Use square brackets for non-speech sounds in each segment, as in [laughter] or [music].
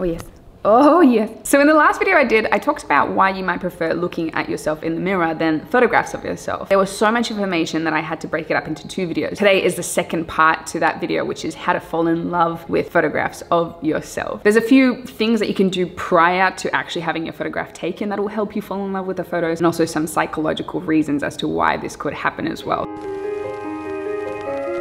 Oh yes. Oh yes. So in the last video I did, I talked about why you might prefer looking at yourself in the mirror than photographs of yourself. There was so much information that I had to break it up into two videos. Today is the second part to that video, which is how to fall in love with photographs of yourself. There's a few things that you can do prior to actually having your photograph taken that will help you fall in love with the photos and also some psychological reasons as to why this could happen as well.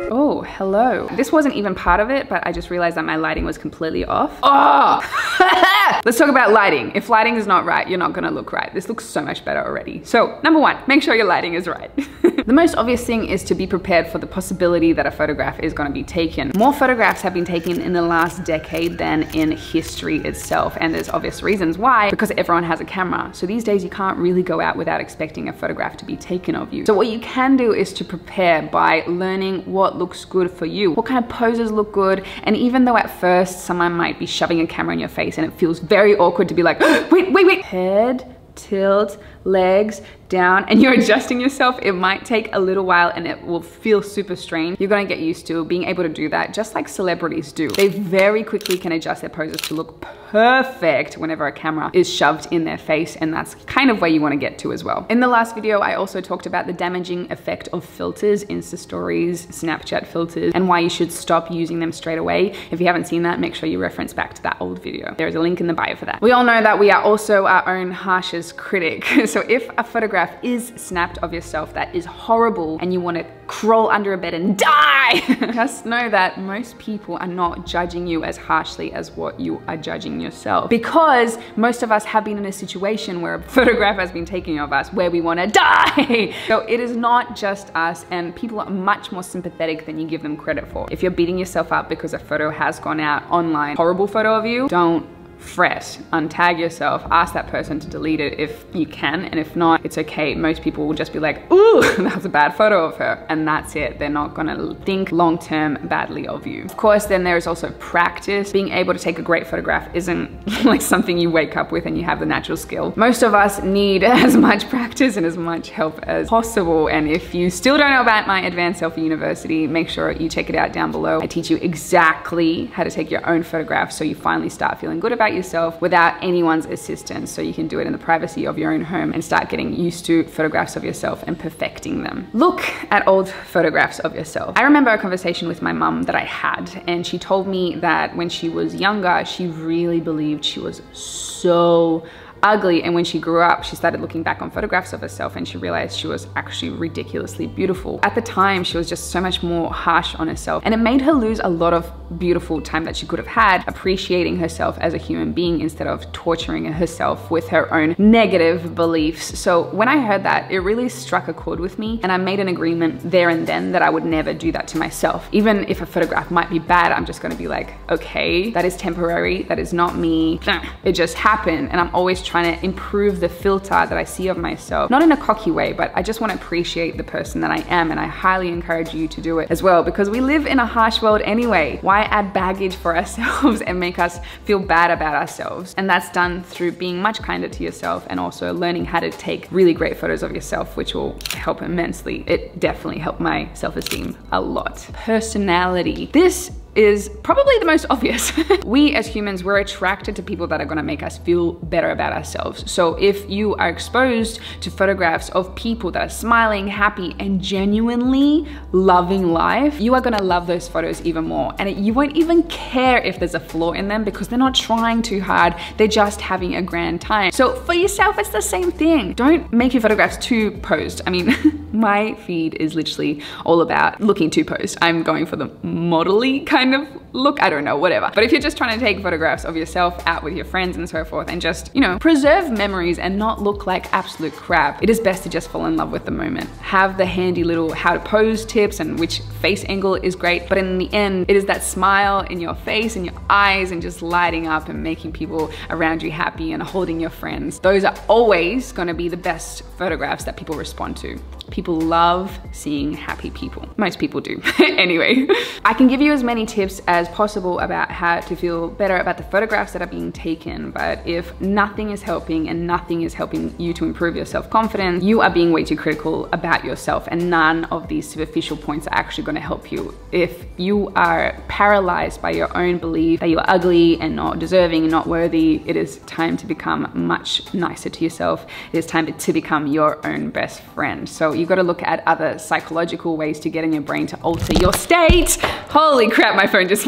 Oh, hello. This wasn't even part of it, but I just realized that my lighting was completely off. Oh! [laughs] Let's talk about lighting. If lighting is not right, you're not gonna look right. This looks so much better already. So number one, make sure your lighting is right. [laughs] the most obvious thing is to be prepared for the possibility that a photograph is gonna be taken. More photographs have been taken in the last decade than in history itself. And there's obvious reasons why, because everyone has a camera. So these days you can't really go out without expecting a photograph to be taken of you. So what you can do is to prepare by learning what looks good for you, what kind of poses look good. And even though at first someone might be shoving a camera in your face and it feels very awkward to be like, [gasps] wait, wait, wait, head, tilt, legs, down and you're [laughs] adjusting yourself, it might take a little while and it will feel super strange. You're gonna get used to being able to do that just like celebrities do. They very quickly can adjust their poses to look perfect whenever a camera is shoved in their face and that's kind of where you wanna get to as well. In the last video, I also talked about the damaging effect of filters, Insta stories, Snapchat filters, and why you should stop using them straight away. If you haven't seen that, make sure you reference back to that old video. There is a link in the bio for that. We all know that we are also our own harshest critic. [laughs] So if a photograph photograph is snapped of yourself that is horrible and you want to crawl under a bed and die, [laughs] just know that most people are not judging you as harshly as what you are judging yourself. Because most of us have been in a situation where a [laughs] photograph has been taken of us where we want to die. [laughs] so it is not just us and people are much more sympathetic than you give them credit for. If you're beating yourself up because a photo has gone out online, horrible photo of you, don't fret, untag yourself, ask that person to delete it if you can, and if not, it's okay. Most people will just be like, ooh, [laughs] that was a bad photo of her, and that's it. They're not gonna think long-term badly of you. Of course, then there is also practice. Being able to take a great photograph isn't [laughs] like something you wake up with and you have the natural skill. Most of us need [laughs] as much practice and as much help as possible, and if you still don't know about my Advanced Selfie University, make sure you check it out down below. I teach you exactly how to take your own photographs so you finally start feeling good about about yourself without anyone's assistance. So you can do it in the privacy of your own home and start getting used to photographs of yourself and perfecting them. Look at old photographs of yourself. I remember a conversation with my mum that I had and she told me that when she was younger, she really believed she was so ugly. And when she grew up, she started looking back on photographs of herself and she realized she was actually ridiculously beautiful. At the time, she was just so much more harsh on herself and it made her lose a lot of beautiful time that she could have had appreciating herself as a human being instead of torturing herself with her own negative beliefs. So when I heard that, it really struck a chord with me and I made an agreement there and then that I would never do that to myself. Even if a photograph might be bad, I'm just gonna be like, okay, that is temporary, that is not me. It just happened and I'm always trying to improve the filter that I see of myself. Not in a cocky way, but I just want to appreciate the person that I am and I highly encourage you to do it as well because we live in a harsh world anyway. Why add baggage for [laughs] ourselves and make us feel bad about ourselves? And that's done through being much kinder to yourself and also learning how to take really great photos of yourself, which will help immensely. It definitely helped my self-esteem a lot. Personality. This is probably the most obvious. [laughs] we as humans, we're attracted to people that are gonna make us feel better about ourselves. So if you are exposed to photographs of people that are smiling, happy, and genuinely loving life, you are gonna love those photos even more. And you won't even care if there's a flaw in them because they're not trying too hard. They're just having a grand time. So for yourself, it's the same thing. Don't make your photographs too posed. I mean, [laughs] my feed is literally all about looking too posed. I'm going for the modelly kind kind of look, I don't know, whatever. But if you're just trying to take photographs of yourself out with your friends and so forth and just, you know, preserve memories and not look like absolute crap, it is best to just fall in love with the moment. Have the handy little how to pose tips and which face angle is great. But in the end, it is that smile in your face and your eyes and just lighting up and making people around you happy and holding your friends. Those are always gonna be the best photographs that people respond to People love seeing happy people. Most people do. [laughs] anyway, [laughs] I can give you as many tips as possible about how to feel better about the photographs that are being taken, but if nothing is helping and nothing is helping you to improve your self-confidence, you are being way too critical about yourself and none of these superficial points are actually gonna help you. If you are paralyzed by your own belief that you're ugly and not deserving and not worthy, it is time to become much nicer to yourself. It is time to become your own best friend. So you've gotta look at other psychological ways to get in your brain to alter your state. Holy crap, my phone just.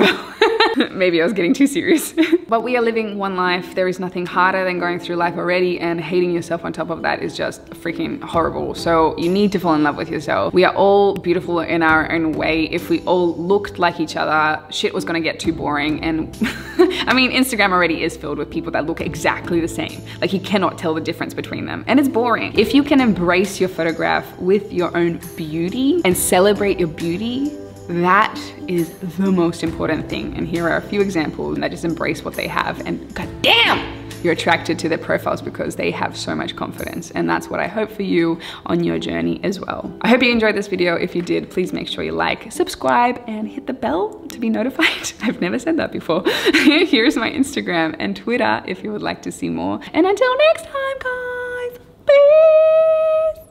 [laughs] Maybe I was getting too serious. [laughs] but we are living one life. There is nothing harder than going through life already and hating yourself on top of that is just freaking horrible. So you need to fall in love with yourself. We are all beautiful in our own way. If we all looked like each other, shit was gonna get too boring. And [laughs] I mean, Instagram already is filled with people that look exactly the same. Like you cannot tell the difference between them. And it's boring. If you can embrace your photograph with your own beauty and celebrate your beauty, that is the most important thing. And here are a few examples that just embrace what they have and god damn, you're attracted to their profiles because they have so much confidence. And that's what I hope for you on your journey as well. I hope you enjoyed this video. If you did, please make sure you like, subscribe, and hit the bell to be notified. [laughs] I've never said that before. [laughs] Here's my Instagram and Twitter if you would like to see more. And until next time, guys.